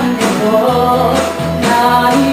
wonderful. Now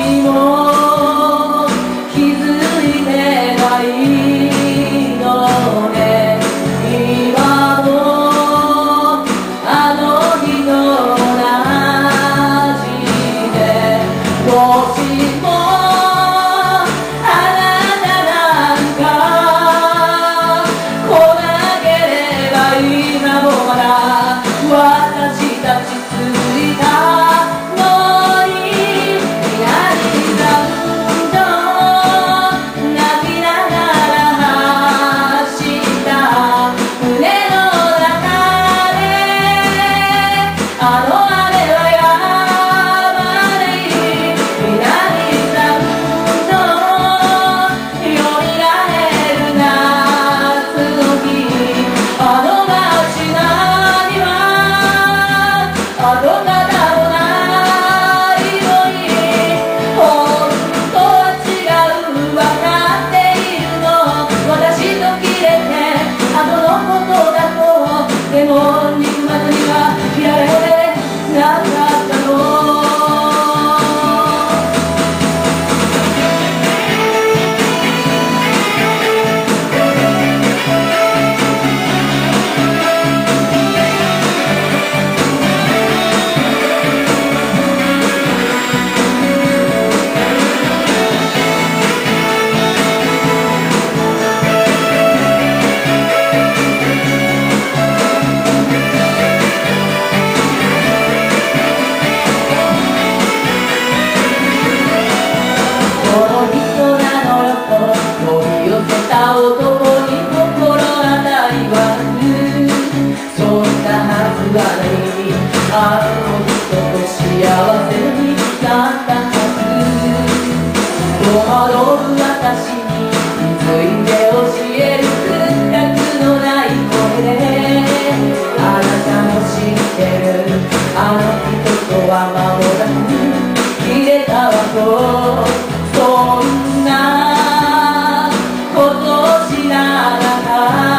がないあの人と幸せになったはず戸惑う私に気づいて教える。屈託のない声あなたも知ってる。あの人とは間もなく入れたわとそんなことしながら